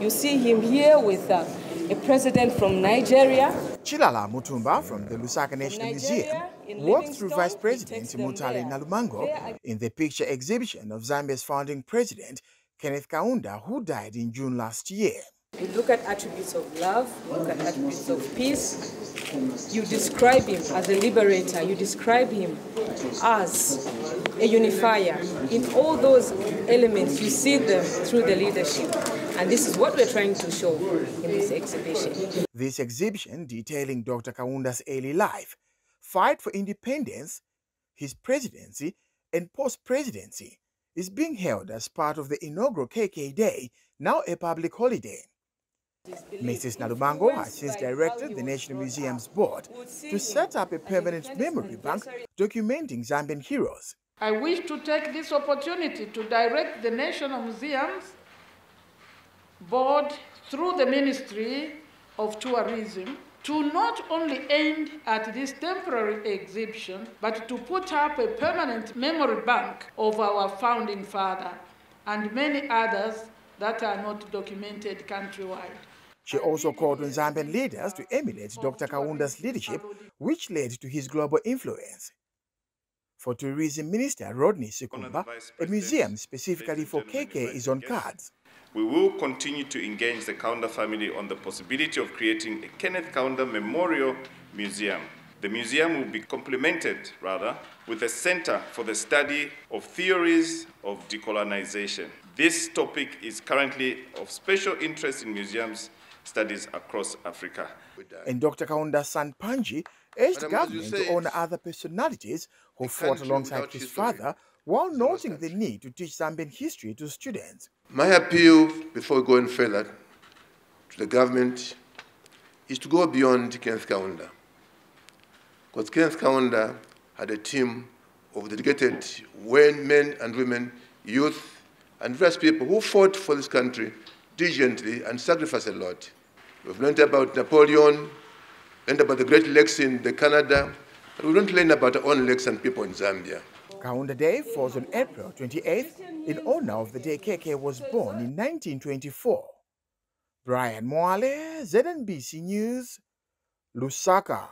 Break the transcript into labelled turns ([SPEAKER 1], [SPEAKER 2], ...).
[SPEAKER 1] You see him here with uh, a president from Nigeria.
[SPEAKER 2] Chilala Mutumba from the Lusaka National
[SPEAKER 1] Nigeria,
[SPEAKER 2] Museum walked through Vice President Mutale. Nalumango in the picture exhibition of Zambia's founding president, Kenneth Kaunda, who died in June last year.
[SPEAKER 1] You look at attributes of love, you look at attributes of peace. You describe him as a liberator, you describe him as a unifier. In all those elements, you see them through the leadership. And this is what we're trying to show in this exhibition.
[SPEAKER 2] This exhibition detailing Dr. Kaunda's early life, fight for independence, his presidency, and post presidency is being held as part of the inaugural KK Day, now a public holiday. Mrs. Nalumango has since directed the National Museum's board to set up a permanent memory bank documenting Zambian heroes.
[SPEAKER 3] I wish to take this opportunity to direct the National Museums Board through the Ministry of Tourism to not only aim at this temporary exhibition, but to put up a permanent memory bank of our founding father and many others that are not documented countrywide.
[SPEAKER 2] She also called on Zambian leaders to emulate Dr. Kaunda's leadership, which led to his global influence. For Tourism Minister Rodney Sikumba, a museum specifically for KK is on cards.
[SPEAKER 4] We will continue to engage the Kaunda family on the possibility of creating a Kenneth Kaunda Memorial Museum. The museum will be complemented, rather, with a center for the study of theories of decolonization. This topic is currently of special interest in museums studies across Africa.
[SPEAKER 2] And Dr. Kaunda's son Panji urged
[SPEAKER 5] Madam, as
[SPEAKER 2] government to honor other personalities who fought alongside his
[SPEAKER 5] history
[SPEAKER 2] father while
[SPEAKER 5] is a lost
[SPEAKER 2] noting the need to teach Zambian history to students.
[SPEAKER 5] My appeal, before going further, to the government is to go beyond Kenneth Kaunda. Because Kenneth Kaunda had a team of dedicated men and women, youth, and various people who fought for this country diligently and sacrificed a lot. We've learned about Napoleon, learned about the great lakes in the Canada, but we don't learn about our own lakes and people in Zambia.
[SPEAKER 2] Kaunda Day falls on April 28th in honor of the day KK was born in 1924. Brian Moale, ZNBC News, Lusaka.